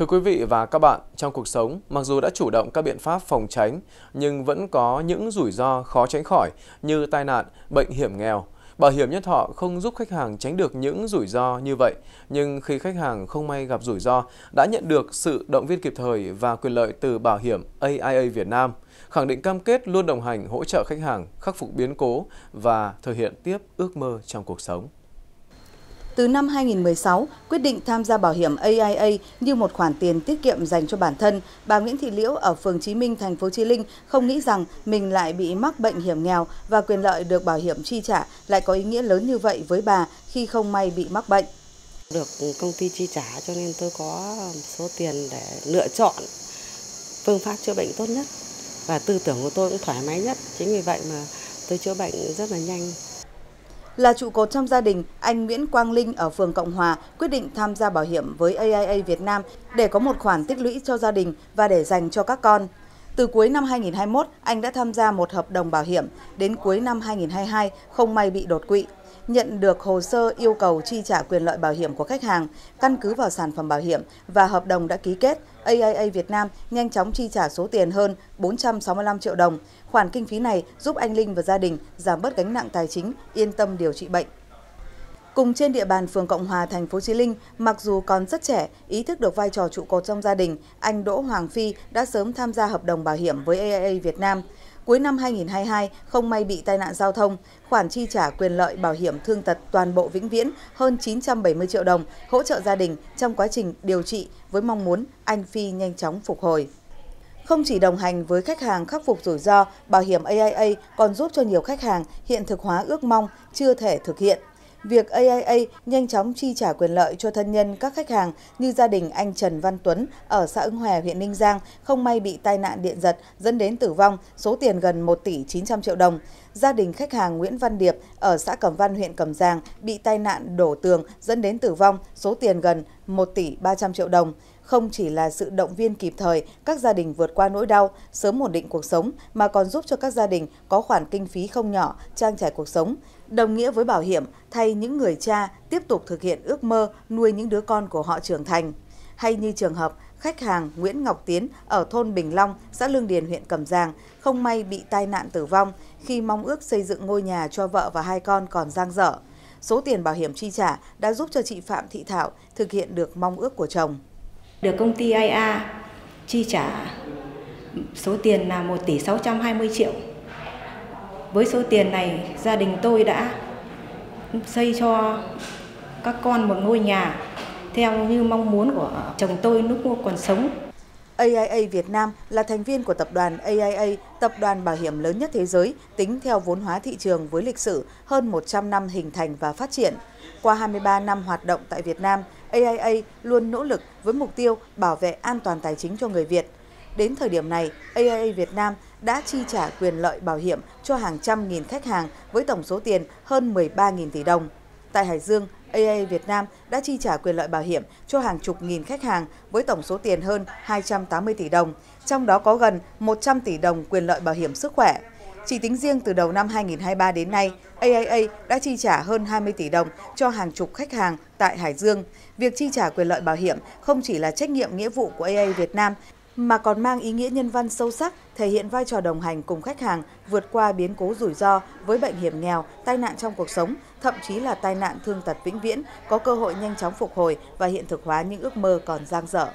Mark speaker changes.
Speaker 1: Thưa quý vị và các bạn, trong cuộc sống, mặc dù đã chủ động các biện pháp phòng tránh, nhưng vẫn có những rủi ro khó tránh khỏi như tai nạn, bệnh hiểm nghèo. Bảo hiểm nhân thọ không giúp khách hàng tránh được những rủi ro như vậy, nhưng khi khách hàng không may gặp rủi ro, đã nhận được sự động viên kịp thời và quyền lợi từ Bảo hiểm AIA Việt Nam, khẳng định cam kết luôn đồng hành hỗ trợ khách hàng khắc phục biến cố và thực hiện tiếp ước mơ trong cuộc sống.
Speaker 2: Từ năm 2016, quyết định tham gia bảo hiểm AIA như một khoản tiền tiết kiệm dành cho bản thân, bà Nguyễn Thị Liễu ở phường Chí Minh, thành phố Chí Linh không nghĩ rằng mình lại bị mắc bệnh hiểm nghèo và quyền lợi được bảo hiểm chi trả lại có ý nghĩa lớn như vậy với bà khi không may bị mắc bệnh.
Speaker 3: Được công ty chi trả cho nên tôi có số tiền để lựa chọn phương pháp chữa bệnh tốt nhất và tư tưởng của tôi cũng thoải mái nhất. Chính vì vậy mà tôi chữa bệnh rất là nhanh.
Speaker 2: Là trụ cột trong gia đình, anh Nguyễn Quang Linh ở phường Cộng Hòa quyết định tham gia bảo hiểm với AIA Việt Nam để có một khoản tích lũy cho gia đình và để dành cho các con. Từ cuối năm 2021, anh đã tham gia một hợp đồng bảo hiểm, đến cuối năm 2022 không may bị đột quỵ nhận được hồ sơ yêu cầu chi trả quyền lợi bảo hiểm của khách hàng, căn cứ vào sản phẩm bảo hiểm và hợp đồng đã ký kết, AIA Việt Nam nhanh chóng chi trả số tiền hơn 465 triệu đồng. Khoản kinh phí này giúp anh Linh và gia đình giảm bớt gánh nặng tài chính, yên tâm điều trị bệnh. Cùng trên địa bàn phường Cộng Hòa, thành phố Chí Linh, mặc dù còn rất trẻ, ý thức được vai trò trụ cột trong gia đình, anh Đỗ Hoàng Phi đã sớm tham gia hợp đồng bảo hiểm với AIA Việt Nam. Cuối năm 2022, không may bị tai nạn giao thông, khoản chi trả quyền lợi bảo hiểm thương tật toàn bộ vĩnh viễn hơn 970 triệu đồng, hỗ trợ gia đình trong quá trình điều trị với mong muốn anh Phi nhanh chóng phục hồi. Không chỉ đồng hành với khách hàng khắc phục rủi ro, bảo hiểm AIA còn giúp cho nhiều khách hàng hiện thực hóa ước mong chưa thể thực hiện việc AIA nhanh chóng chi trả quyền lợi cho thân nhân các khách hàng như gia đình anh Trần Văn Tuấn ở xã Ưng Hòa, huyện Ninh Giang không may bị tai nạn điện giật dẫn đến tử vong, số tiền gần 1 tỷ 900 triệu đồng. Gia đình khách hàng Nguyễn Văn Điệp ở xã Cẩm Văn, huyện Cẩm Giang bị tai nạn đổ tường dẫn đến tử vong, số tiền gần 1 tỷ 300 triệu đồng không chỉ là sự động viên kịp thời các gia đình vượt qua nỗi đau, sớm ổn định cuộc sống mà còn giúp cho các gia đình có khoản kinh phí không nhỏ trang trải cuộc sống, đồng nghĩa với bảo hiểm thay những người cha tiếp tục thực hiện ước mơ nuôi những đứa con của họ trưởng thành. Hay như trường hợp khách hàng Nguyễn Ngọc Tiến ở thôn Bình Long, xã Lương Điền, huyện Cẩm Giàng không may bị tai nạn tử vong khi mong ước xây dựng ngôi nhà cho vợ và hai con còn dang dở. Số tiền bảo hiểm chi trả đã giúp cho chị Phạm Thị Thảo thực hiện được mong ước của chồng
Speaker 4: được công ty IA chi trả số tiền là 1 tỷ 620 triệu. Với số tiền này, gia đình tôi đã xây cho các con một ngôi nhà theo như mong muốn của chồng tôi lúc còn sống.
Speaker 2: AIA Việt Nam là thành viên của tập đoàn AIA, tập đoàn bảo hiểm lớn nhất thế giới, tính theo vốn hóa thị trường với lịch sử hơn 100 năm hình thành và phát triển. Qua 23 năm hoạt động tại Việt Nam, AIA luôn nỗ lực với mục tiêu bảo vệ an toàn tài chính cho người Việt. Đến thời điểm này, AIA Việt Nam đã chi trả quyền lợi bảo hiểm cho hàng trăm nghìn khách hàng với tổng số tiền hơn 13.000 tỷ đồng. Tại Hải Dương, AA Việt Nam đã chi trả quyền lợi bảo hiểm cho hàng chục nghìn khách hàng với tổng số tiền hơn 280 tỷ đồng, trong đó có gần 100 tỷ đồng quyền lợi bảo hiểm sức khỏe. Chỉ tính riêng từ đầu năm 2023 đến nay, AIA đã chi trả hơn 20 tỷ đồng cho hàng chục khách hàng tại Hải Dương. Việc chi trả quyền lợi bảo hiểm không chỉ là trách nhiệm nghĩa vụ của AIA Việt Nam mà còn mang ý nghĩa nhân văn sâu sắc, thể hiện vai trò đồng hành cùng khách hàng vượt qua biến cố rủi ro với bệnh hiểm nghèo, tai nạn trong cuộc sống, thậm chí là tai nạn thương tật vĩnh viễn, có cơ hội nhanh chóng phục hồi và hiện thực hóa những ước mơ còn dang dở.